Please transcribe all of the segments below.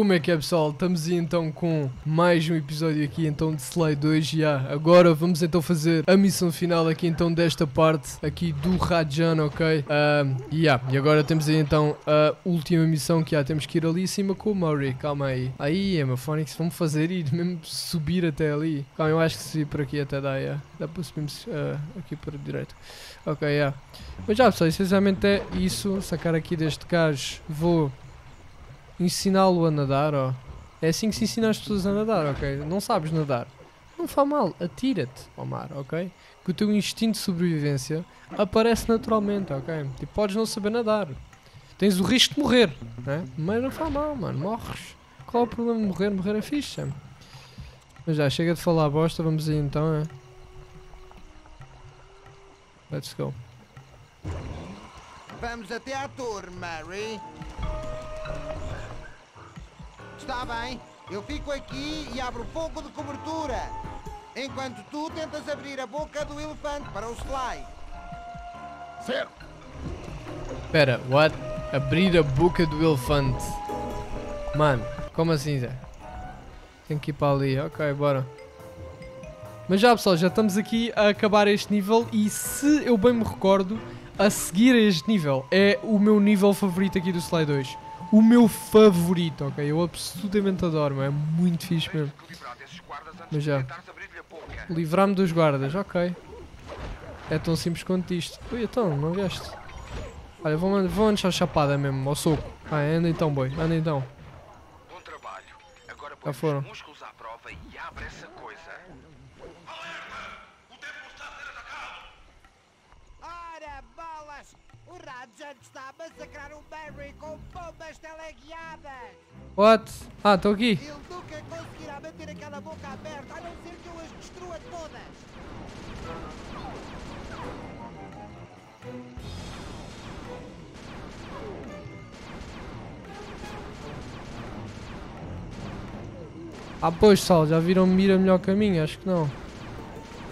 Como é que é pessoal? Estamos aí então com mais um episódio aqui então de Slay 2 e yeah, agora vamos então fazer a missão final aqui então desta parte aqui do Rajan, ok? Um, yeah, e agora temos aí então a última missão que yeah, temos que ir ali em cima com o Murray, calma aí. Aí é meu Phonics, vamos fazer ir mesmo subir até ali. Calma, eu acho que se por aqui até dá, yeah. dá para subirmos uh, aqui para direito. Ok, yeah. Mas já pessoal, essencialmente é isso, sacar aqui deste gajo, vou ensiná-lo a nadar, ó. É assim que se ensina as pessoas a nadar, ok? Não sabes nadar. Não faz mal, atira-te ao mar, ok? Que o teu instinto de sobrevivência aparece naturalmente, ok? Tipo, podes não saber nadar. Tens o risco de morrer, né? Mas não faz mal, mano, morres. Qual é o problema de morrer? Morrer é fixe, Mas já, chega de falar bosta, vamos aí então, é? Let's go. Vamos até à torre, Mary. Está bem, eu fico aqui e abro fogo de cobertura. Enquanto tu tentas abrir a boca do elefante para o slide. Certo. Pera, what? Abrir a boca do elefante. Mano, como assim, Zé? Tenho que ir para ali. Ok, bora. Mas já pessoal, já estamos aqui a acabar este nível e se eu bem me recordo, a seguir a este nível é o meu nível favorito aqui do Slide 2 o meu favorito, ok? Eu absolutamente adoro, é muito fixe mesmo. Mas já. Livrar-me dos guardas, ok. É tão simples quanto isto. Ui, então, não veste? Olha, vou, vou deixar chapada mesmo, ao soco. Vai, anda então, boi, anda então. Bom trabalho. Agora Já foram. músculos à prova e abre essa coisa. Ora, O Rajan está a massacrar Barry com bombas teleguiadas! What? Ah, estou aqui. Ele nunca conseguirá manter aquela boca aberta a não ser que eu as destrua todas! Ah, pois, Sal, já viram mira melhor caminho? Acho que não.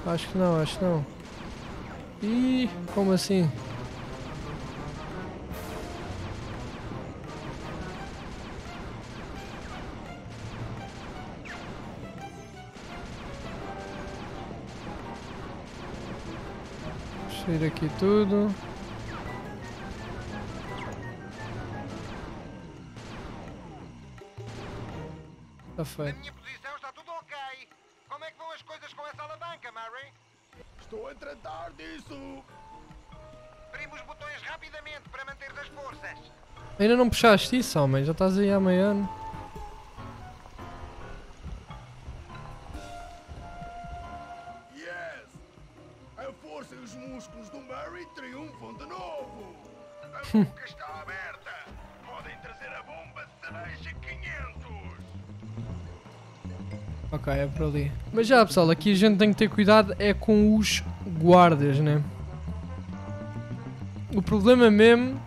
Acho que não, acho que não. Ih, como assim? Ir aqui tudo. Tá Na feito. minha posição está tudo ok! Como é que vão as coisas com essa alavanca, Mary? Estou a tratar disso. Prima os botões rapidamente para manter as forças! Ainda não puxaste isso, homem? Já estás aí há meio ano. Yes! A força e os músculos do Murray triunfam de novo. A boca está Ok, é por ali. Mas já pessoal, aqui a gente tem que ter cuidado é com os guardas, né? O problema mesmo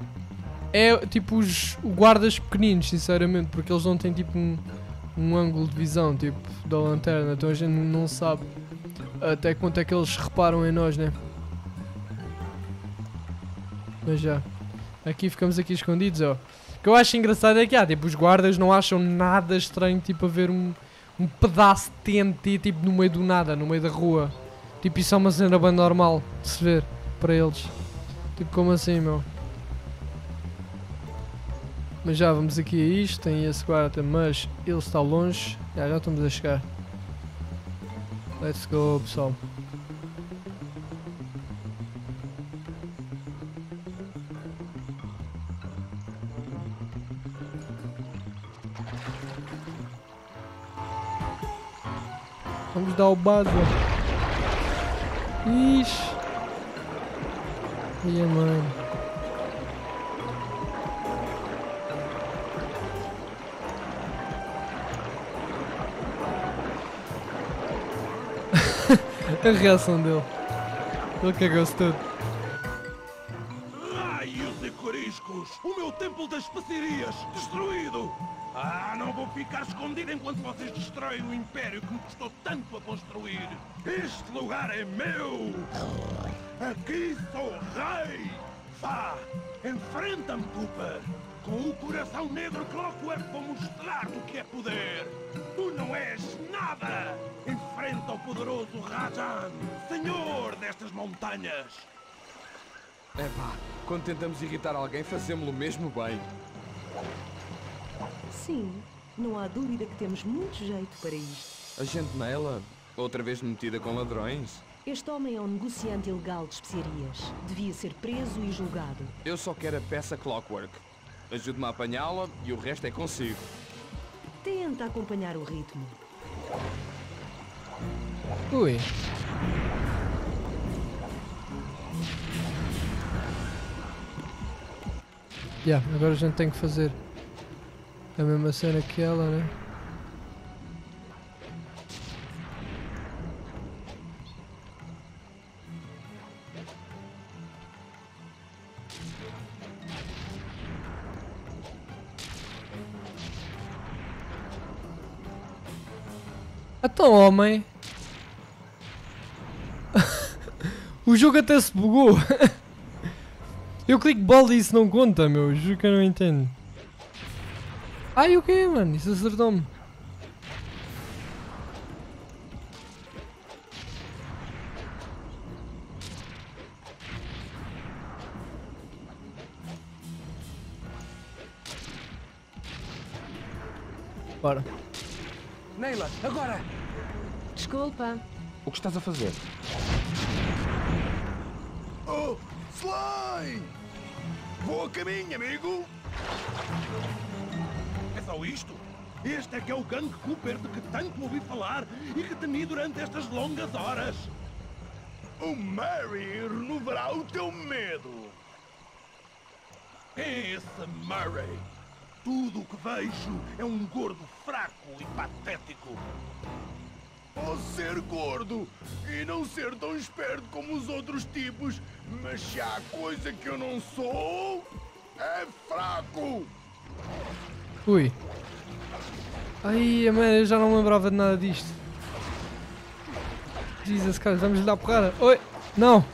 é tipo os guardas pequeninos, sinceramente, porque eles não têm tipo um, um ângulo de visão, tipo, da lanterna, então a gente não sabe até quanto é que eles reparam em nós, né? Mas já. Aqui ficamos aqui escondidos, ó. O que eu acho engraçado é que há, tipo, os guardas não acham nada estranho, tipo, a ver um, um pedaço de TNT, tipo, no meio do nada, no meio da rua. Tipo, isso é uma cena bem normal de se ver para eles. Tipo, como assim, meu? Mas já, vamos aqui a isto, tem esse guarda, mas ele está longe. Já, já estamos a chegar. Let's go, pessoal. Dar o base. Ixi. Ia, mano. a reação dele. Ele cagou-se todo. Raios e coriscos! O meu templo das especiarias destruído! Ficar escondido enquanto vocês destroem o império que me custou tanto a construir! Este lugar é meu! Aqui sou rei! Vá, enfrenta-me, Cooper! Com o coração negro Clockwork vou mostrar-te o que é poder. Tu não és nada. Enfrenta o poderoso Rajan, senhor destas montanhas. É pá, quando tentamos irritar alguém, fazemos-lo mesmo bem. Sim, não há dúvida que temos muito jeito para isto. A gente nela, outra vez metida com ladrões. Este homem é um negociante ilegal de especiarias. Devia ser preso e julgado. Eu só quero a peça Clockwork. Ajude-me a apanhá-la e o resto é consigo. Tenta acompanhar o ritmo. Ui. Yeah, agora a gente tem que fazer a mesma cena que ela, né? Então, homem. o jogo até se bugou. eu clico bola e isso não conta, meu. Juro que eu não entendo. Ai, o que, mano? Isso acertou-me. Bora. Neila, agora! Desculpa. O que estás a fazer? Oh, Sly! Boa caminho, amigo! Isto? Este é que é o Gang Cooper de que tanto ouvi falar e que temi durante estas longas horas. O Murray renovará o teu medo. Quem é esse Murray? Tudo o que vejo é um gordo fraco e patético. Posso ser gordo e não ser tão esperto como os outros tipos, mas se há coisa que eu não sou, é fraco. Ui. Ai, mano, eu já não lembrava de nada disto. Jesus, cara, vamos lhe dar porrada. Oi! Não!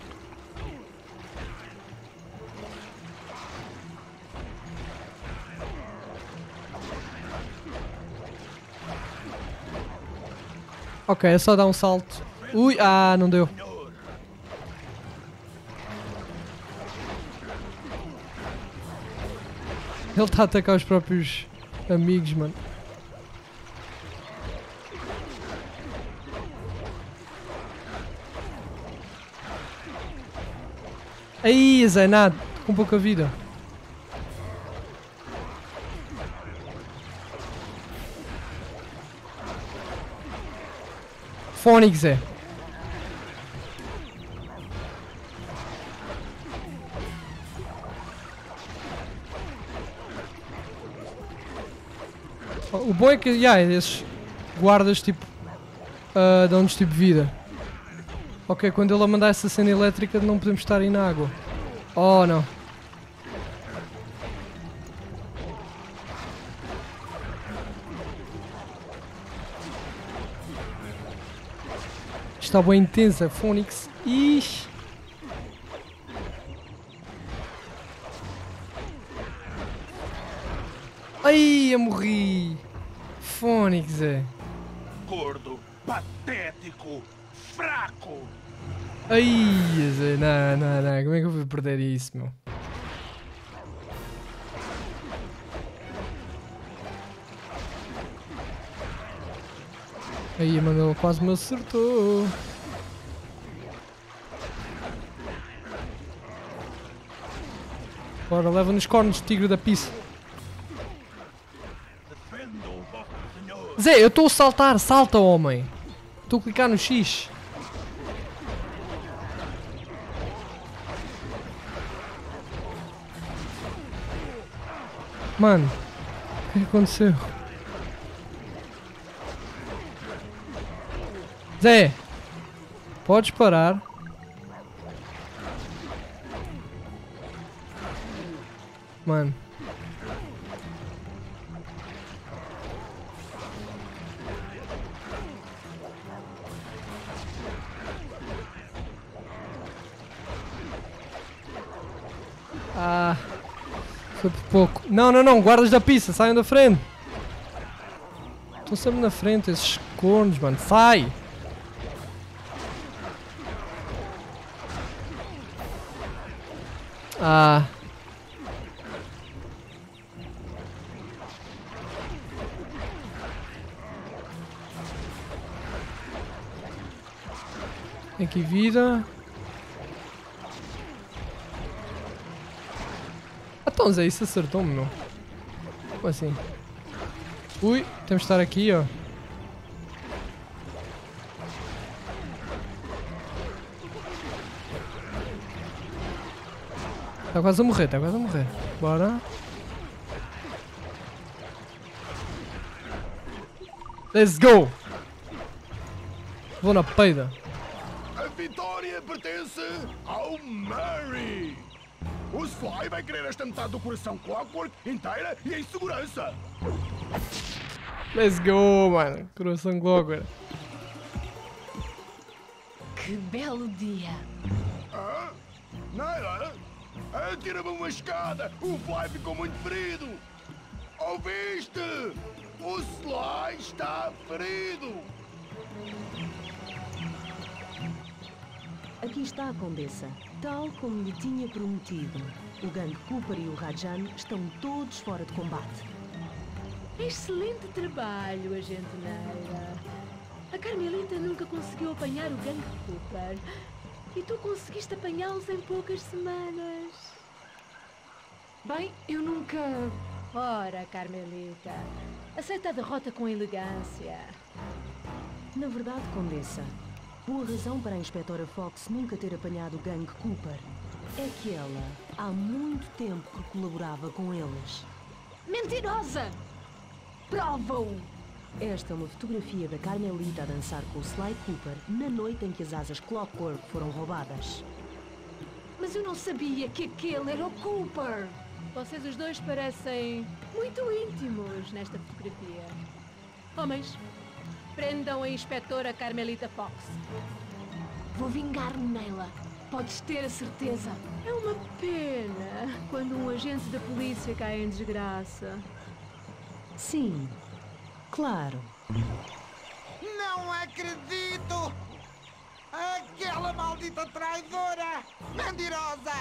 Ok, é só dar um salto. Ui, ah, não deu. Ele está a atacar os próprios amigos, mano. Aí, nada, com pouca vida. Fónix, Zé. O bom é que, yeah, esses guardas, tipo, ah, dão-nos tipo vida. Ok, quando ele a mandar essa cena elétrica não podemos estar aí na água. Oh, não. Está bem intensa, Phoenix. Ixi. Ai, eu morri. Phoenix, é. gordo, patético, fraco. Ai, Zé, não, não, não. Como é que eu fui perder isso, meu? Aí, mano, ele quase me acertou. Bora, leva nos cornos, tigre da pizza. Zé, eu estou a saltar, salta, homem. Estou a clicar no X. Mano, o que aconteceu? Zé, podes parar? Mano. Pouco. Não, não, não, guardas da pista, saiam da frente. Estão sempre na frente, esses cornos, mano. Sai! Ah. Aqui vida. Então, Zé, isso acertou-me, meu. Como assim? Ui, temos de estar aqui, ó. Está quase a morrer, está quase a morrer. Bora. Let's go! Vou na peida. A vitória pertence ao Murray! O Sly vai querer esta metade do coração Clockwork inteira e em segurança! Let's go, mano. Coração Clockwork. Que belo dia! Hã? Naila? Atira-me uma escada! O Fly ficou muito ferido! Ouviste? O Sly está ferido! Aqui está a Condessa. Tal como lhe tinha prometido, o gangue Cooper e o Rajan estão todos fora de combate. Excelente trabalho, agente Neira. A Carmelita nunca conseguiu apanhar o gangue Cooper. E tu conseguiste apanhá-los em poucas semanas. Bem, eu nunca. Ora, Carmelita, aceita a derrota com elegância. Na verdade, Condessa, boa razão para a Inspetora Fox nunca ter apanhado o gangue Cooper é que ela há muito tempo que colaborava com eles. Mentirosa! Prova-o! Esta é uma fotografia da Carmelita a dançar com o Sly Cooper na noite em que as asas Clockwork foram roubadas. Mas eu não sabia que aquele era o Cooper. Vocês os dois parecem muito íntimos nesta fotografia. Homens, prendam a inspetora Carmelita Fox. Vou vingar-me nela. Podes ter a certeza. É uma pena quando um agente da polícia cai em desgraça. Sim, claro. Não acredito! Aquela maldita traidora! Mentirosa!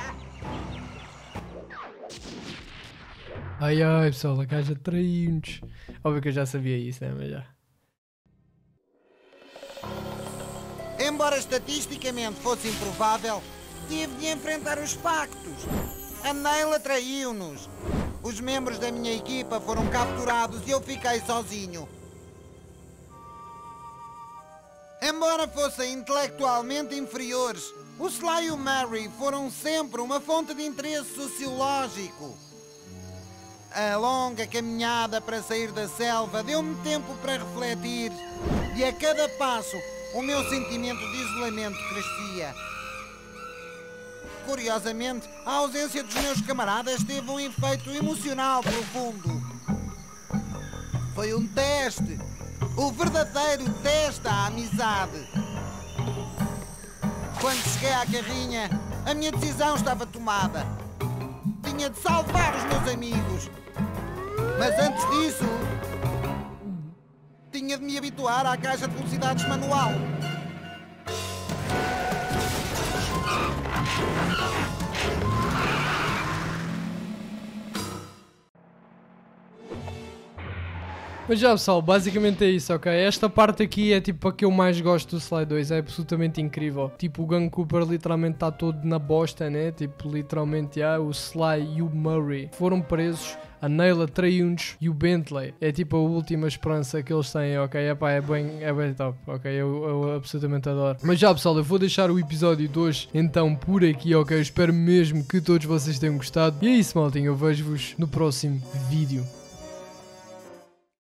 Ai ai, pessoal, a gaja traiu-nos. Óbvio que eu já sabia isso, né? Mas já. Embora estatisticamente fosse improvável, tive de enfrentar os factos. A Neila traiu-nos. Os membros da minha equipa foram capturados e eu fiquei sozinho. Embora fossem intelectualmente inferiores, o Sly e o Mary foram sempre uma fonte de interesse sociológico. A longa caminhada para sair da selva deu-me tempo para refletir e a cada passo o meu sentimento de isolamento crescia. Curiosamente, a ausência dos meus camaradas teve um efeito emocional profundo. Foi um teste. O verdadeiro teste à amizade. Quando cheguei à carrinha, a minha decisão estava tomada. Tinha de salvar os meus amigos. Mas antes disso, tinha de me habituar à caixa de velocidades manual. Mas já pessoal, basicamente é isso, ok? Esta parte aqui é tipo a que eu mais gosto do Sly 2, é absolutamente incrível. Tipo, o Gang Cooper literalmente está todo na bosta, né? Tipo, literalmente, já, o Sly e o Murray foram presos. A Neila traiu-nos e o Bentley é tipo a última esperança que eles têm, ok? Epá, é bem, é bem top, ok? Eu, eu absolutamente adoro. Mas já pessoal, eu vou deixar o episódio de hoje então por aqui, ok? Eu espero mesmo que todos vocês tenham gostado. E é isso, maltinho, eu vejo-vos no próximo vídeo.